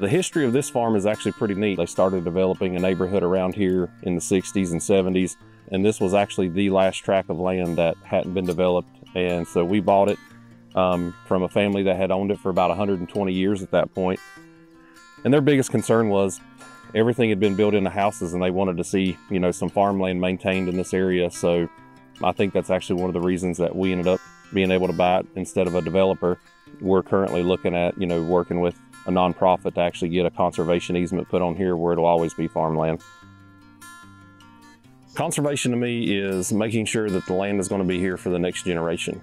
The history of this farm is actually pretty neat. They started developing a neighborhood around here in the 60s and 70s, and this was actually the last tract of land that hadn't been developed. And so we bought it um, from a family that had owned it for about 120 years at that point. And their biggest concern was everything had been built into houses and they wanted to see, you know, some farmland maintained in this area. So I think that's actually one of the reasons that we ended up being able to buy it instead of a developer. We're currently looking at, you know, working with a nonprofit to actually get a conservation easement put on here where it'll always be farmland. Conservation to me is making sure that the land is going to be here for the next generation.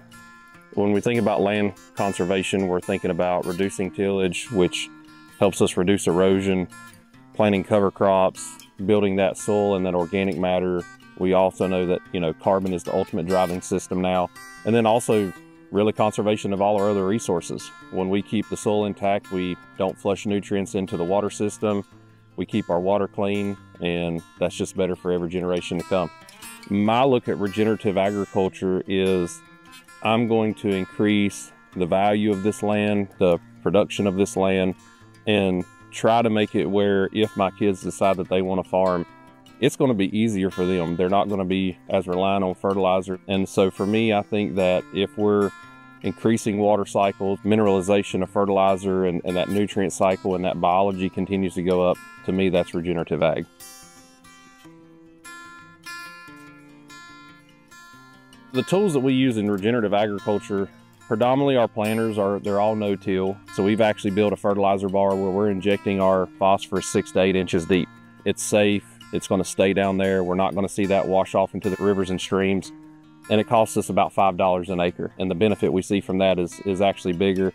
When we think about land conservation, we're thinking about reducing tillage, which helps us reduce erosion, planting cover crops, building that soil and that organic matter. We also know that, you know, carbon is the ultimate driving system now. And then also really conservation of all our other resources. When we keep the soil intact, we don't flush nutrients into the water system. We keep our water clean, and that's just better for every generation to come. My look at regenerative agriculture is I'm going to increase the value of this land, the production of this land, and try to make it where if my kids decide that they want to farm, it's going to be easier for them. They're not going to be as reliant on fertilizer. And so for me, I think that if we're increasing water cycles, mineralization of fertilizer, and, and that nutrient cycle and that biology continues to go up, to me, that's regenerative ag. The tools that we use in regenerative agriculture predominantly our planters are they're all no-till so we've actually built a fertilizer bar where we're injecting our phosphorus six to eight inches deep it's safe it's going to stay down there. We're not going to see that wash off into the rivers and streams. And it costs us about $5 an acre. And the benefit we see from that is, is actually bigger.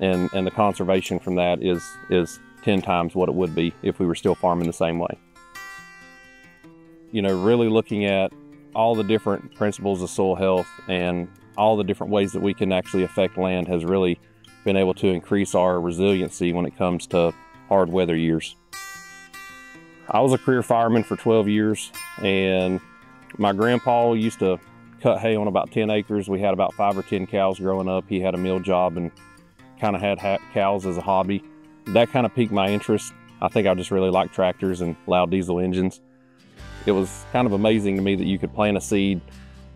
And, and the conservation from that is, is 10 times what it would be if we were still farming the same way. You know, really looking at all the different principles of soil health and all the different ways that we can actually affect land has really been able to increase our resiliency when it comes to hard weather years. I was a career fireman for 12 years and my grandpa used to cut hay on about 10 acres. We had about five or 10 cows growing up. He had a mill job and kind of had cows as a hobby. That kind of piqued my interest. I think I just really liked tractors and loud diesel engines. It was kind of amazing to me that you could plant a seed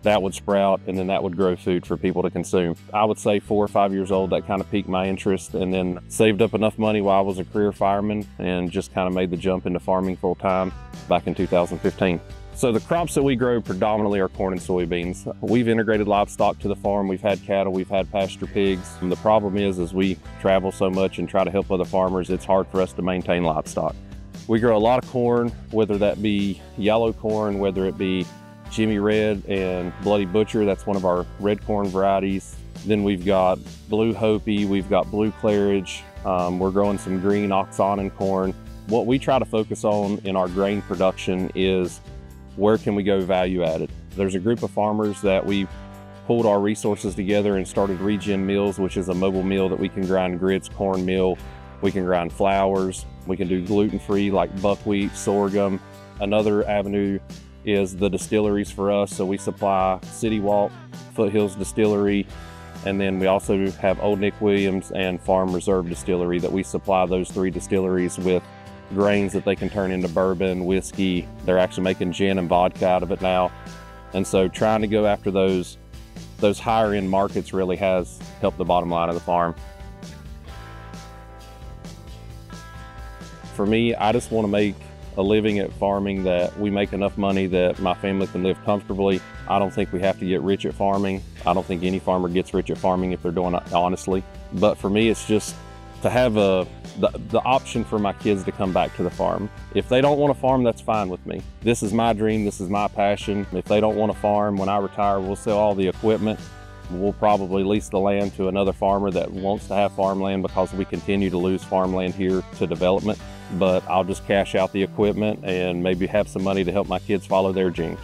that would sprout and then that would grow food for people to consume. I would say four or five years old, that kind of piqued my interest and then saved up enough money while I was a career fireman and just kind of made the jump into farming full time back in 2015. So the crops that we grow predominantly are corn and soybeans. We've integrated livestock to the farm. We've had cattle, we've had pasture pigs. And the problem is, as we travel so much and try to help other farmers, it's hard for us to maintain livestock. We grow a lot of corn, whether that be yellow corn, whether it be Jimmy Red and Bloody Butcher. That's one of our red corn varieties. Then we've got Blue Hopi, we've got Blue Clarage. Um, we're growing some green Oxana corn. What we try to focus on in our grain production is where can we go value added. There's a group of farmers that we pulled our resources together and started Regen Mills, which is a mobile mill that we can grind grits, corn meal, we can grind flours, we can do gluten-free like buckwheat, sorghum. Another avenue is the distilleries for us. So we supply City Walk, Foothills Distillery, and then we also have Old Nick Williams and Farm Reserve Distillery that we supply those three distilleries with grains that they can turn into bourbon, whiskey. They're actually making gin and vodka out of it now. And so trying to go after those those higher end markets really has helped the bottom line of the farm. For me, I just want to make a living at farming that we make enough money that my family can live comfortably. I don't think we have to get rich at farming. I don't think any farmer gets rich at farming if they're doing it honestly. But for me, it's just to have a the, the option for my kids to come back to the farm. If they don't want to farm, that's fine with me. This is my dream. This is my passion. If they don't want to farm, when I retire, we'll sell all the equipment. We'll probably lease the land to another farmer that wants to have farmland because we continue to lose farmland here to development but I'll just cash out the equipment and maybe have some money to help my kids follow their dreams.